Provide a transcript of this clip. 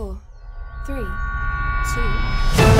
Four, three, two.